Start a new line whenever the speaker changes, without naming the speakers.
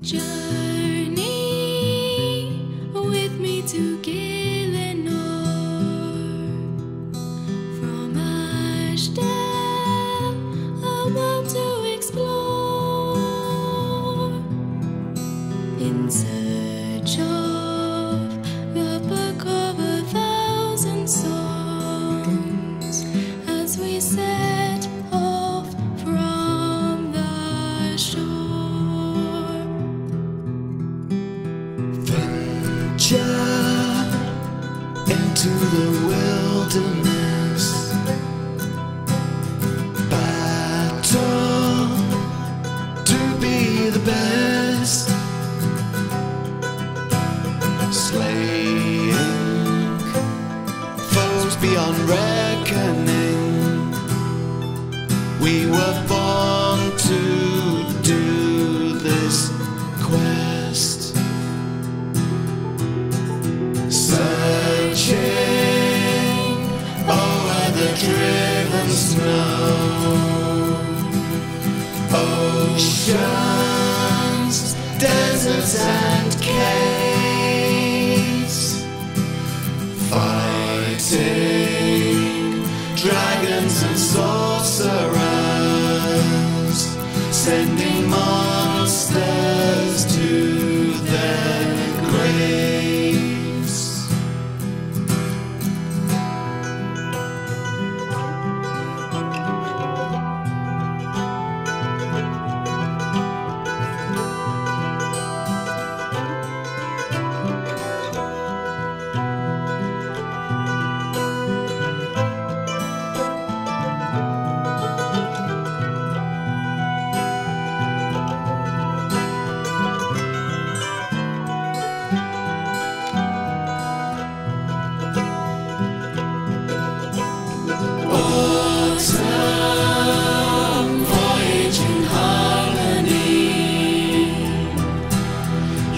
just the
driven snow. Oceans, deserts, and caves. Fighting dragons and sorcerers. Sending monsters to their grave.